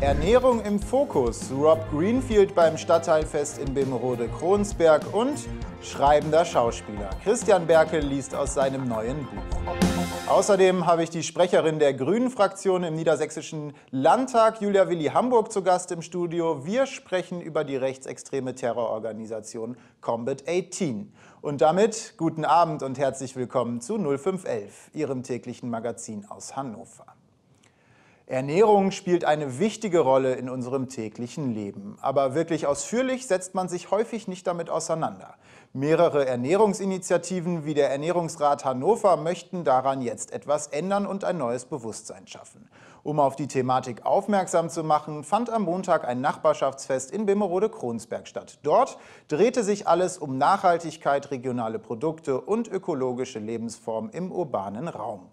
Ernährung im Fokus. Rob Greenfield beim Stadtteilfest in Bemerode-Kronsberg und schreibender Schauspieler. Christian Berkel liest aus seinem neuen Buch. Außerdem habe ich die Sprecherin der Grünen-Fraktion im Niedersächsischen Landtag, Julia Willi Hamburg, zu Gast im Studio. Wir sprechen über die rechtsextreme Terrororganisation Combat 18. Und damit guten Abend und herzlich willkommen zu 0511, Ihrem täglichen Magazin aus Hannover. Ernährung spielt eine wichtige Rolle in unserem täglichen Leben. Aber wirklich ausführlich setzt man sich häufig nicht damit auseinander. Mehrere Ernährungsinitiativen wie der Ernährungsrat Hannover möchten daran jetzt etwas ändern und ein neues Bewusstsein schaffen. Um auf die Thematik aufmerksam zu machen, fand am Montag ein Nachbarschaftsfest in Bimmerode-Kronsberg statt. Dort drehte sich alles um Nachhaltigkeit, regionale Produkte und ökologische Lebensformen im urbanen Raum.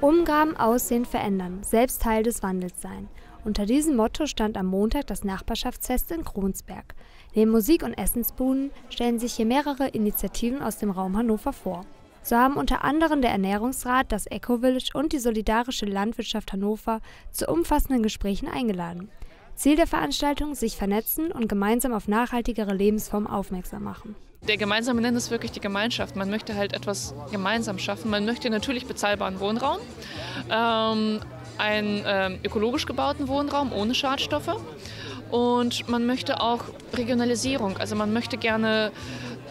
Umgaben, Aussehen, Verändern, selbst Teil des Wandels sein. Unter diesem Motto stand am Montag das Nachbarschaftsfest in Kronsberg. Neben Musik- und Essensbuden stellen sich hier mehrere Initiativen aus dem Raum Hannover vor. So haben unter anderem der Ernährungsrat, das Eco-Village und die Solidarische Landwirtschaft Hannover zu umfassenden Gesprächen eingeladen. Ziel der Veranstaltung, sich vernetzen und gemeinsam auf nachhaltigere Lebensformen aufmerksam machen. Der gemeinsame Nenner ist wirklich die Gemeinschaft. Man möchte halt etwas gemeinsam schaffen. Man möchte natürlich bezahlbaren Wohnraum, ähm, einen ähm, ökologisch gebauten Wohnraum ohne Schadstoffe und man möchte auch Regionalisierung. Also man möchte gerne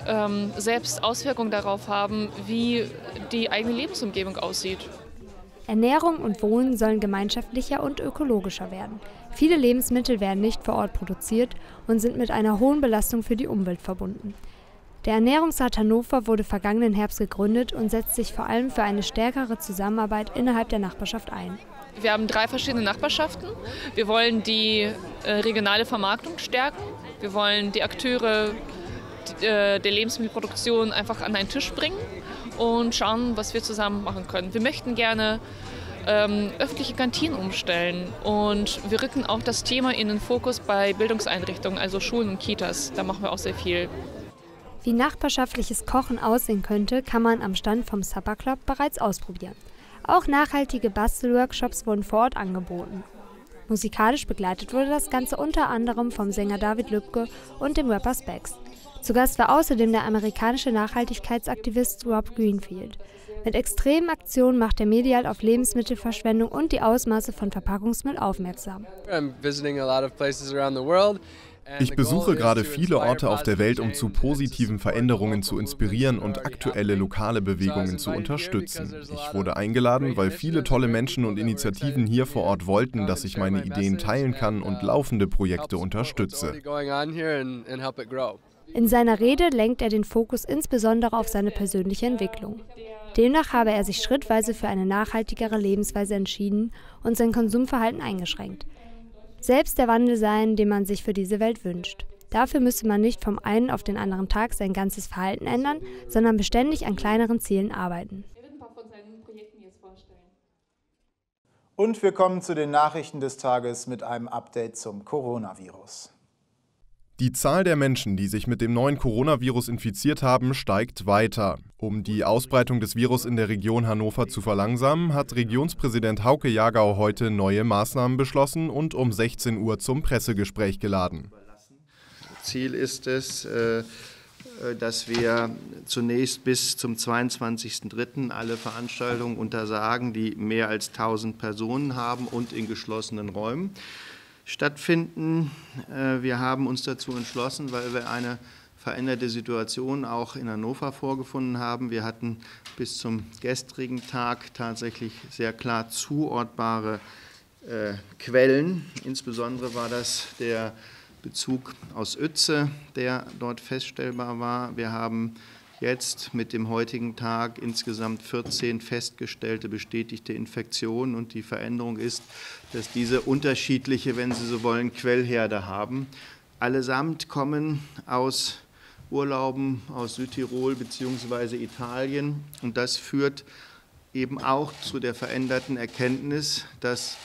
ähm, selbst Auswirkungen darauf haben, wie die eigene Lebensumgebung aussieht. Ernährung und Wohnen sollen gemeinschaftlicher und ökologischer werden. Viele Lebensmittel werden nicht vor Ort produziert und sind mit einer hohen Belastung für die Umwelt verbunden. Der Ernährungsrat Hannover wurde vergangenen Herbst gegründet und setzt sich vor allem für eine stärkere Zusammenarbeit innerhalb der Nachbarschaft ein. Wir haben drei verschiedene Nachbarschaften. Wir wollen die äh, regionale Vermarktung stärken. Wir wollen die Akteure äh, der Lebensmittelproduktion einfach an einen Tisch bringen und schauen, was wir zusammen machen können. Wir möchten gerne ähm, öffentliche Kantinen umstellen und wir rücken auch das Thema in den Fokus bei Bildungseinrichtungen, also Schulen und Kitas. Da machen wir auch sehr viel. Wie nachbarschaftliches Kochen aussehen könnte, kann man am Stand vom Supper Club bereits ausprobieren. Auch nachhaltige Bastelworkshops wurden vor Ort angeboten. Musikalisch begleitet wurde das Ganze unter anderem vom Sänger David Lübke und dem Rapper Specs. Zu Gast war außerdem der amerikanische Nachhaltigkeitsaktivist Rob Greenfield. Mit extremen Aktionen macht er medial auf Lebensmittelverschwendung und die Ausmaße von Verpackungsmüll aufmerksam. I'm visiting a lot of places around the world. Ich besuche gerade viele Orte auf der Welt, um zu positiven Veränderungen zu inspirieren und aktuelle lokale Bewegungen zu unterstützen. Ich wurde eingeladen, weil viele tolle Menschen und Initiativen hier vor Ort wollten, dass ich meine Ideen teilen kann und laufende Projekte unterstütze. In seiner Rede lenkt er den Fokus insbesondere auf seine persönliche Entwicklung. Demnach habe er sich schrittweise für eine nachhaltigere Lebensweise entschieden und sein Konsumverhalten eingeschränkt selbst der Wandel sein, den man sich für diese Welt wünscht. Dafür müsse man nicht vom einen auf den anderen Tag sein ganzes Verhalten ändern, sondern beständig an kleineren Zielen arbeiten. Und wir kommen zu den Nachrichten des Tages mit einem Update zum Coronavirus. Die Zahl der Menschen, die sich mit dem neuen Coronavirus infiziert haben, steigt weiter. Um die Ausbreitung des Virus in der Region Hannover zu verlangsamen, hat Regionspräsident Hauke Jagau heute neue Maßnahmen beschlossen und um 16 Uhr zum Pressegespräch geladen. Ziel ist es, äh, dass wir zunächst bis zum 22.03. alle Veranstaltungen untersagen, die mehr als 1000 Personen haben und in geschlossenen Räumen stattfinden. Äh, wir haben uns dazu entschlossen, weil wir eine veränderte Situation auch in Hannover vorgefunden haben. Wir hatten bis zum gestrigen Tag tatsächlich sehr klar zuortbare äh, Quellen. Insbesondere war das der Bezug aus Uetze, der dort feststellbar war. Wir haben jetzt mit dem heutigen Tag insgesamt 14 festgestellte bestätigte Infektionen und die Veränderung ist, dass diese unterschiedliche, wenn Sie so wollen, Quellherde haben. Allesamt kommen aus Urlauben aus Südtirol bzw. Italien und das führt eben auch zu der veränderten Erkenntnis, dass,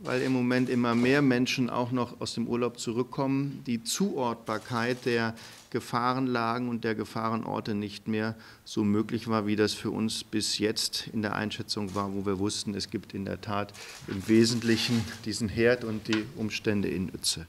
weil im Moment immer mehr Menschen auch noch aus dem Urlaub zurückkommen, die Zuortbarkeit der Gefahrenlagen und der Gefahrenorte nicht mehr so möglich war, wie das für uns bis jetzt in der Einschätzung war, wo wir wussten, es gibt in der Tat im Wesentlichen diesen Herd und die Umstände in Uetze.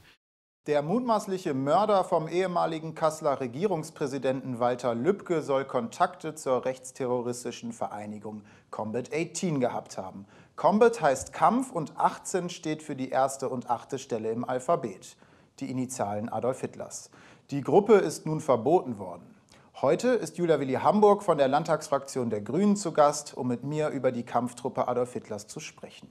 Der mutmaßliche Mörder vom ehemaligen Kasseler Regierungspräsidenten Walter Lübcke soll Kontakte zur rechtsterroristischen Vereinigung Combat 18 gehabt haben. Combat heißt Kampf und 18 steht für die erste und achte Stelle im Alphabet, die Initialen Adolf Hitlers. Die Gruppe ist nun verboten worden. Heute ist Julia Willi Hamburg von der Landtagsfraktion der Grünen zu Gast, um mit mir über die Kampftruppe Adolf Hitlers zu sprechen.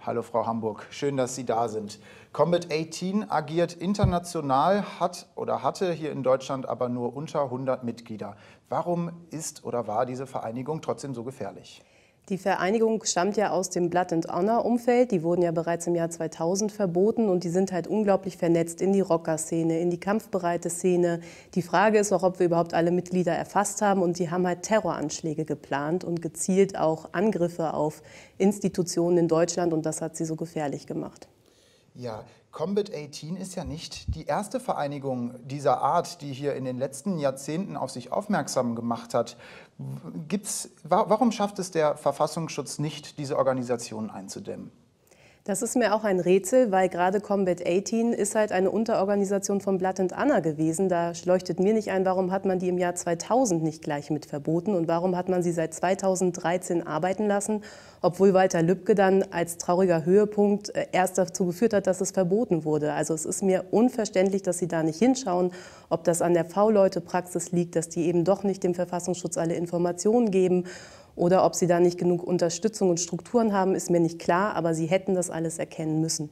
Hallo Frau Hamburg, schön, dass Sie da sind. Combat 18 agiert international, hat oder hatte hier in Deutschland aber nur unter 100 Mitglieder. Warum ist oder war diese Vereinigung trotzdem so gefährlich? Die Vereinigung stammt ja aus dem Blood and Honor Umfeld. Die wurden ja bereits im Jahr 2000 verboten und die sind halt unglaublich vernetzt in die Rocker-Szene, in die kampfbereite Szene. Die Frage ist auch, ob wir überhaupt alle Mitglieder erfasst haben und die haben halt Terroranschläge geplant und gezielt auch Angriffe auf Institutionen in Deutschland und das hat sie so gefährlich gemacht. Ja, Combat 18 ist ja nicht die erste Vereinigung dieser Art, die hier in den letzten Jahrzehnten auf sich aufmerksam gemacht hat. Gibt's, warum schafft es der Verfassungsschutz nicht, diese Organisation einzudämmen? Das ist mir auch ein Rätsel, weil gerade Combat 18 ist halt eine Unterorganisation von Blood and Anna gewesen. Da leuchtet mir nicht ein, warum hat man die im Jahr 2000 nicht gleich mit verboten und warum hat man sie seit 2013 arbeiten lassen, obwohl Walter Lübcke dann als trauriger Höhepunkt äh, erst dazu geführt hat, dass es verboten wurde. Also es ist mir unverständlich, dass sie da nicht hinschauen, ob das an der V-Leute-Praxis liegt, dass die eben doch nicht dem Verfassungsschutz alle Informationen geben oder ob sie da nicht genug Unterstützung und Strukturen haben, ist mir nicht klar, aber sie hätten das alles erkennen müssen.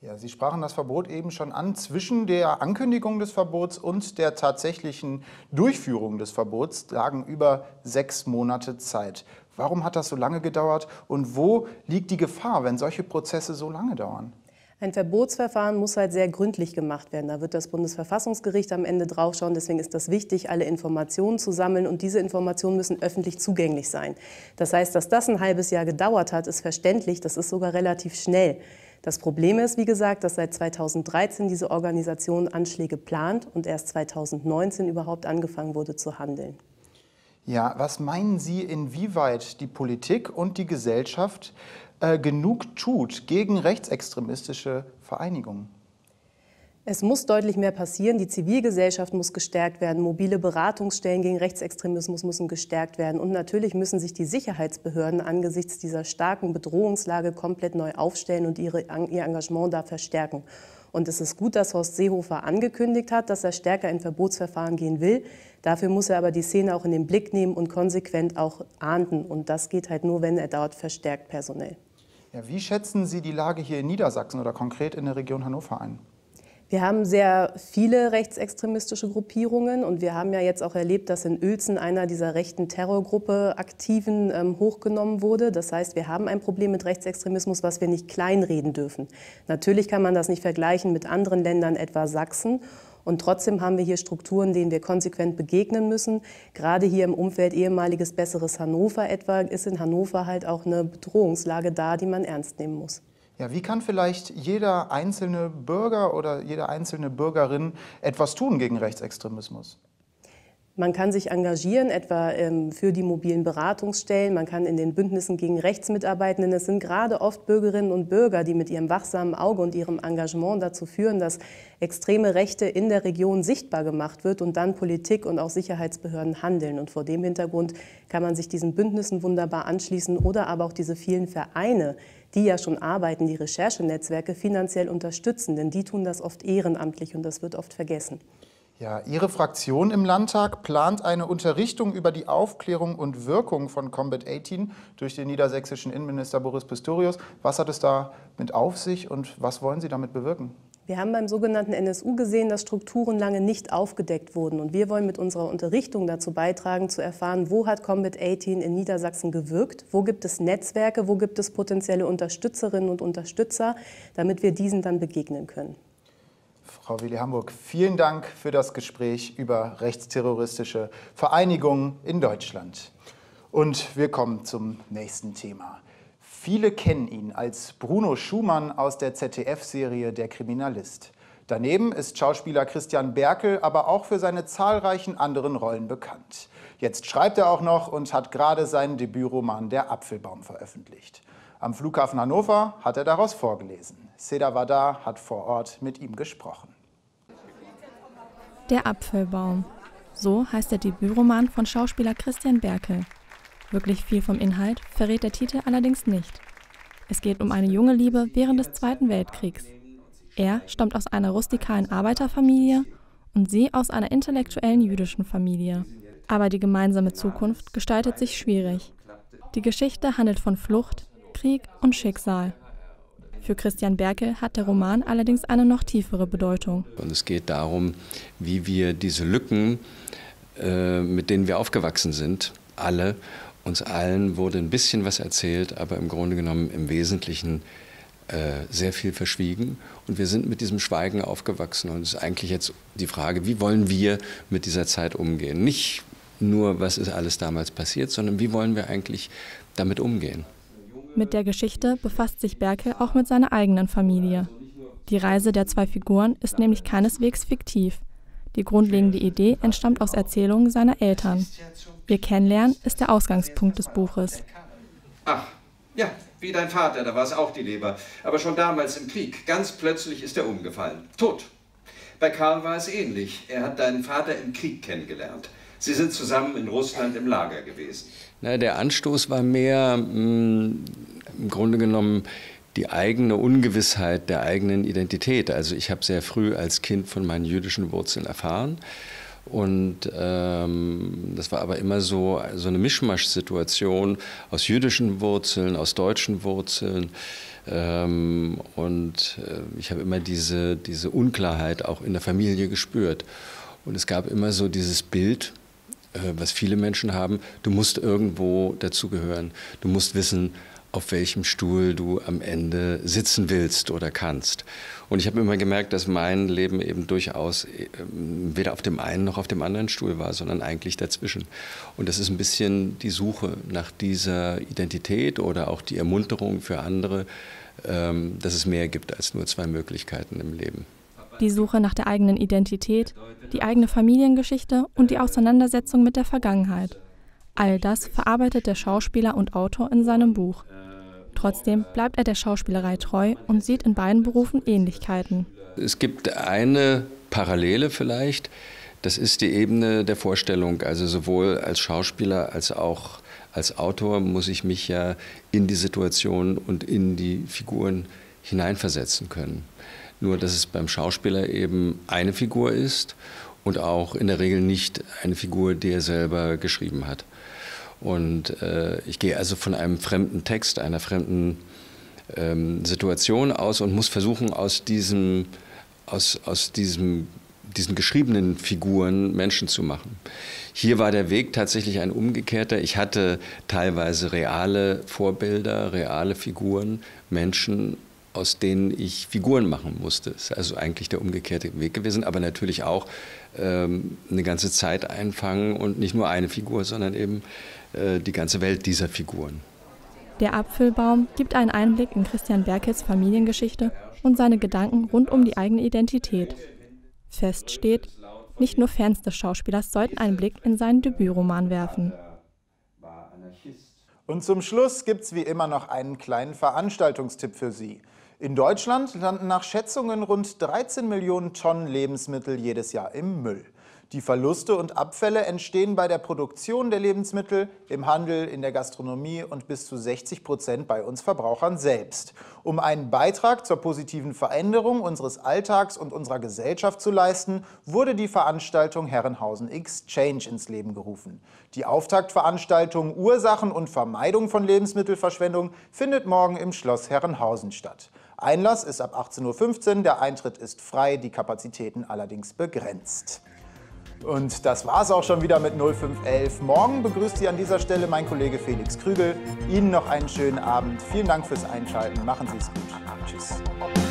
Ja, Sie sprachen das Verbot eben schon an. Zwischen der Ankündigung des Verbots und der tatsächlichen Durchführung des Verbots lagen über sechs Monate Zeit. Warum hat das so lange gedauert und wo liegt die Gefahr, wenn solche Prozesse so lange dauern? Ein Verbotsverfahren muss halt sehr gründlich gemacht werden. Da wird das Bundesverfassungsgericht am Ende draufschauen. Deswegen ist das wichtig, alle Informationen zu sammeln. Und diese Informationen müssen öffentlich zugänglich sein. Das heißt, dass das ein halbes Jahr gedauert hat, ist verständlich. Das ist sogar relativ schnell. Das Problem ist, wie gesagt, dass seit 2013 diese Organisation Anschläge plant und erst 2019 überhaupt angefangen wurde zu handeln. Ja, was meinen Sie, inwieweit die Politik und die Gesellschaft äh, genug tut gegen rechtsextremistische Vereinigungen? Es muss deutlich mehr passieren. Die Zivilgesellschaft muss gestärkt werden. Mobile Beratungsstellen gegen Rechtsextremismus müssen gestärkt werden. Und natürlich müssen sich die Sicherheitsbehörden angesichts dieser starken Bedrohungslage komplett neu aufstellen und ihre, ihr Engagement da verstärken. Und es ist gut, dass Horst Seehofer angekündigt hat, dass er stärker in Verbotsverfahren gehen will. Dafür muss er aber die Szene auch in den Blick nehmen und konsequent auch ahnden. Und das geht halt nur, wenn er dort verstärkt personell. Ja, wie schätzen Sie die Lage hier in Niedersachsen oder konkret in der Region Hannover ein? Wir haben sehr viele rechtsextremistische Gruppierungen und wir haben ja jetzt auch erlebt, dass in Uelzen einer dieser rechten Terrorgruppe Aktiven ähm, hochgenommen wurde. Das heißt, wir haben ein Problem mit Rechtsextremismus, was wir nicht kleinreden dürfen. Natürlich kann man das nicht vergleichen mit anderen Ländern, etwa Sachsen. Und trotzdem haben wir hier Strukturen, denen wir konsequent begegnen müssen. Gerade hier im Umfeld ehemaliges besseres Hannover etwa ist in Hannover halt auch eine Bedrohungslage da, die man ernst nehmen muss. Ja, wie kann vielleicht jeder einzelne Bürger oder jede einzelne Bürgerin etwas tun gegen Rechtsextremismus? Man kann sich engagieren, etwa ähm, für die mobilen Beratungsstellen. Man kann in den Bündnissen gegen Rechts mitarbeiten. Denn es sind gerade oft Bürgerinnen und Bürger, die mit ihrem wachsamen Auge und ihrem Engagement dazu führen, dass extreme Rechte in der Region sichtbar gemacht wird und dann Politik und auch Sicherheitsbehörden handeln. Und vor dem Hintergrund kann man sich diesen Bündnissen wunderbar anschließen oder aber auch diese vielen Vereine, die ja schon arbeiten, die Recherchenetzwerke finanziell unterstützen. Denn die tun das oft ehrenamtlich und das wird oft vergessen. Ja, Ihre Fraktion im Landtag plant eine Unterrichtung über die Aufklärung und Wirkung von Combat 18 durch den niedersächsischen Innenminister Boris Pistorius. Was hat es da mit auf sich und was wollen Sie damit bewirken? Wir haben beim sogenannten NSU gesehen, dass Strukturen lange nicht aufgedeckt wurden. Und wir wollen mit unserer Unterrichtung dazu beitragen, zu erfahren, wo hat Combat 18 in Niedersachsen gewirkt, wo gibt es Netzwerke, wo gibt es potenzielle Unterstützerinnen und Unterstützer, damit wir diesen dann begegnen können. Frau Willi Hamburg, vielen Dank für das Gespräch über rechtsterroristische Vereinigungen in Deutschland. Und wir kommen zum nächsten Thema. Viele kennen ihn als Bruno Schumann aus der ZDF-Serie Der Kriminalist. Daneben ist Schauspieler Christian Berkel aber auch für seine zahlreichen anderen Rollen bekannt. Jetzt schreibt er auch noch und hat gerade seinen Debütroman Der Apfelbaum veröffentlicht. Am Flughafen Hannover hat er daraus vorgelesen. Seda Wada hat vor Ort mit ihm gesprochen. Der Apfelbaum. So heißt der Debütroman von Schauspieler Christian Berkel. Wirklich viel vom Inhalt verrät der Titel allerdings nicht. Es geht um eine junge Liebe während des Zweiten Weltkriegs. Er stammt aus einer rustikalen Arbeiterfamilie und sie aus einer intellektuellen jüdischen Familie. Aber die gemeinsame Zukunft gestaltet sich schwierig. Die Geschichte handelt von Flucht, Krieg und Schicksal. Für Christian Berkel hat der Roman allerdings eine noch tiefere Bedeutung. Und es geht darum, wie wir diese Lücken, äh, mit denen wir aufgewachsen sind, alle, uns allen wurde ein bisschen was erzählt, aber im Grunde genommen im Wesentlichen äh, sehr viel verschwiegen. Und wir sind mit diesem Schweigen aufgewachsen. Und es ist eigentlich jetzt die Frage, wie wollen wir mit dieser Zeit umgehen? Nicht nur, was ist alles damals passiert, sondern wie wollen wir eigentlich damit umgehen? Mit der Geschichte befasst sich Berke auch mit seiner eigenen Familie. Die Reise der zwei Figuren ist nämlich keineswegs fiktiv. Die grundlegende Idee entstammt aus Erzählungen seiner Eltern. Ihr Kennenlernen ist der Ausgangspunkt des Buches. Ach, ja, wie dein Vater, da war es auch die Leber. Aber schon damals im Krieg. Ganz plötzlich ist er umgefallen. Tot. Bei Karl war es ähnlich. Er hat deinen Vater im Krieg kennengelernt. Sie sind zusammen in Russland im Lager gewesen. Na, der Anstoß war mehr mh, mm, im Grunde genommen die eigene Ungewissheit der eigenen Identität. Also ich habe sehr früh als Kind von meinen jüdischen Wurzeln erfahren. Und ähm, das war aber immer so, so eine Mischmasch-Situation aus jüdischen Wurzeln, aus deutschen Wurzeln. Ähm, und äh, ich habe immer diese, diese Unklarheit auch in der Familie gespürt. Und es gab immer so dieses Bild, äh, was viele Menschen haben, du musst irgendwo dazugehören. Du musst wissen, auf welchem Stuhl du am Ende sitzen willst oder kannst. Und ich habe immer gemerkt, dass mein Leben eben durchaus ähm, weder auf dem einen noch auf dem anderen Stuhl war, sondern eigentlich dazwischen. Und das ist ein bisschen die Suche nach dieser Identität oder auch die Ermunterung für andere, ähm, dass es mehr gibt als nur zwei Möglichkeiten im Leben. Die Suche nach der eigenen Identität, die eigene Familiengeschichte und die Auseinandersetzung mit der Vergangenheit. All das verarbeitet der Schauspieler und Autor in seinem Buch. Trotzdem bleibt er der Schauspielerei treu und sieht in beiden Berufen Ähnlichkeiten. Es gibt eine Parallele vielleicht, das ist die Ebene der Vorstellung. Also sowohl als Schauspieler als auch als Autor muss ich mich ja in die Situation und in die Figuren hineinversetzen können. Nur dass es beim Schauspieler eben eine Figur ist und auch in der Regel nicht eine Figur, die er selber geschrieben hat. Und äh, ich gehe also von einem fremden Text, einer fremden ähm, Situation aus und muss versuchen, aus diesem, aus, aus diesem, diesen geschriebenen Figuren Menschen zu machen. Hier war der Weg tatsächlich ein umgekehrter. Ich hatte teilweise reale Vorbilder, reale Figuren, Menschen, aus denen ich Figuren machen musste. Das ist also eigentlich der umgekehrte Weg gewesen, aber natürlich auch ähm, eine ganze Zeit einfangen und nicht nur eine Figur, sondern eben die ganze Welt dieser Figuren. Der Apfelbaum gibt einen Einblick in Christian Berkels Familiengeschichte und seine Gedanken rund um die eigene Identität. Fest steht, nicht nur Fans des Schauspielers sollten einen Blick in seinen Debütroman werfen. Und zum Schluss gibt es wie immer noch einen kleinen Veranstaltungstipp für Sie. In Deutschland landen nach Schätzungen rund 13 Millionen Tonnen Lebensmittel jedes Jahr im Müll. Die Verluste und Abfälle entstehen bei der Produktion der Lebensmittel, im Handel, in der Gastronomie und bis zu 60 Prozent bei uns Verbrauchern selbst. Um einen Beitrag zur positiven Veränderung unseres Alltags und unserer Gesellschaft zu leisten, wurde die Veranstaltung Herrenhausen Exchange ins Leben gerufen. Die Auftaktveranstaltung Ursachen und Vermeidung von Lebensmittelverschwendung findet morgen im Schloss Herrenhausen statt. Einlass ist ab 18.15 Uhr, der Eintritt ist frei, die Kapazitäten allerdings begrenzt. Und das war es auch schon wieder mit 0511. Morgen begrüßt Sie an dieser Stelle mein Kollege Felix Krügel. Ihnen noch einen schönen Abend. Vielen Dank fürs Einschalten. Machen Sie es gut. Tschüss.